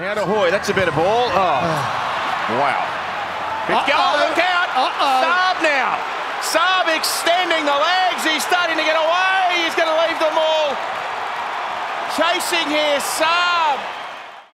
Now to Hoy, that's a better ball. Oh, wow. It's going, look out. Uh-oh. Saab now. Saab extending the legs. He's starting to get away. He's going to leave them all. Chasing here, Saab.